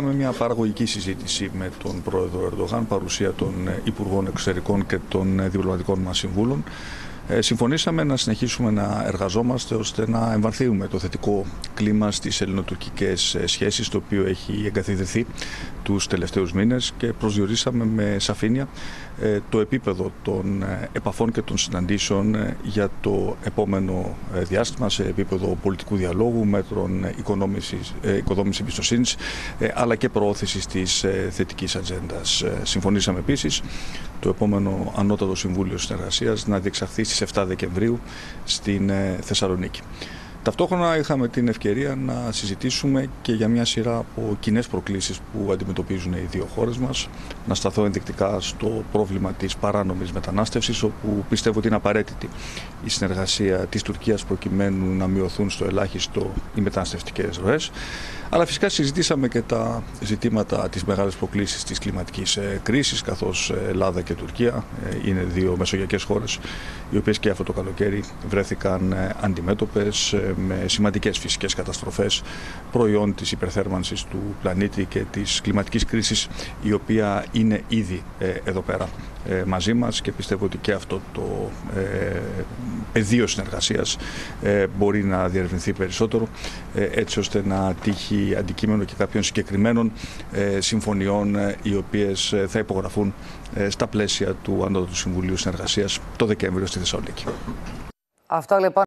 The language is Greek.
Είχαμε μια παραγωγική συζήτηση με τον πρόεδρο Ερντογάν, παρουσία των Υπουργών Εξωτερικών και των διπλωματικών μας συμβούλων. Ε, συμφωνήσαμε να συνεχίσουμε να εργαζόμαστε ώστε να εμβαθύνουμε το θετικό κλίμα στις ελληνοτουρκικές ε, σχέσεις το οποίο έχει εγκαθιδρυθεί τους τελευταίους μήνες και προσδιορίσαμε με σαφήνεια ε, το επίπεδο των επαφών και των συναντήσεων για το επόμενο διάστημα σε επίπεδο πολιτικού διαλόγου, μέτρων οικοδόμησης, οικοδόμησης εμπιστοσύνης αλλά και προώθησης της θετικής ατζέντας. Συμφωνήσαμε επίσης το επόμενο Ανώτατο Συμβούλιο Συνεργασίας να διεξαχθεί στις 7 Δεκεμβρίου στην ε, Θεσσαλονίκη. Ταυτόχρονα είχαμε την ευκαιρία να συζητήσουμε και για μια σειρά από κοινές προκλήσεις που αντιμετωπίζουν οι δύο χώρες μας. Να σταθώ ενδεικτικά στο πρόβλημα της παράνομης μετανάστευσης, όπου πιστεύω ότι είναι απαραίτητη η συνεργασία της Τουρκίας προκειμένου να μειωθούν στο ελάχιστο οι μεταναστευτικές ροές. Αλλά φυσικά συζητήσαμε και τα ζητήματα της μεγάλης προκλήσης της κλιματικής ε, κρίσης, καθώς ε, Ελλάδα και Τουρκία ε, είναι δύο μεσογειακές χώρες, οι οποίες και αυτό το καλοκαίρι βρέθηκαν αντιμέτωπες με σημαντικές φυσικές καταστροφές προϊόν της υπερθέρμανσης του πλανήτη και της κλιματικής κρίσης η οποία είναι ήδη ε, εδώ πέρα ε, μαζί μας και πιστεύω ότι και αυτό το ε, πεδίο συνεργασίας μπορεί να διερευνηθεί περισσότερο έτσι ώστε να τύχει αντικείμενο και κάποιων συγκεκριμένων συμφωνιών οι οποίες θα υπογραφούν στα πλαίσια του Ανώτατου Συμβουλίου Συνεργασίας το Δεκέμβριο στη Θεσσαλονίκη. Αυτό λοιπόν